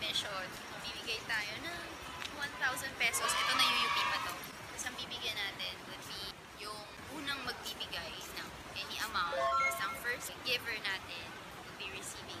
mission, bibigay tayo ng 1,000 pesos. Ito na UUP pa to. Tapos ang bibigyan natin would be yung unang magbibigay ng any amount. Tapos ang first giver natin will be receiving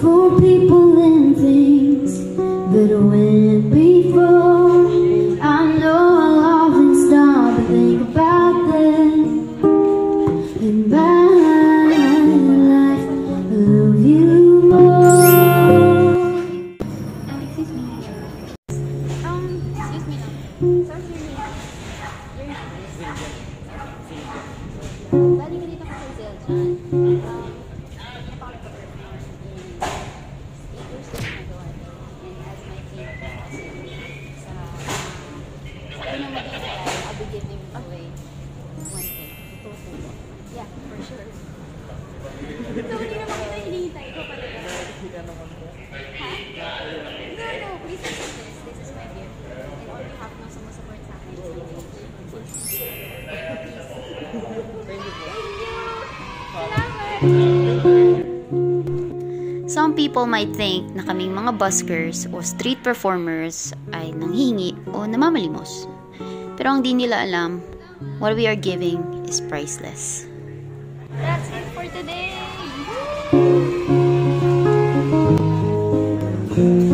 For people and things that went before I know I'll often stop and think about them in my life, I love you more. excuse me. Um, excuse me. Sorry, dyan. Sure. Ito, hindi naman kita hinihintay. Ikaw pala. Ha? Some people might think na kaming mga buskers o street performers ay nanghingi o namamalimos. Pero ang di nila alam, what we are giving is priceless. That's it for today! Woo!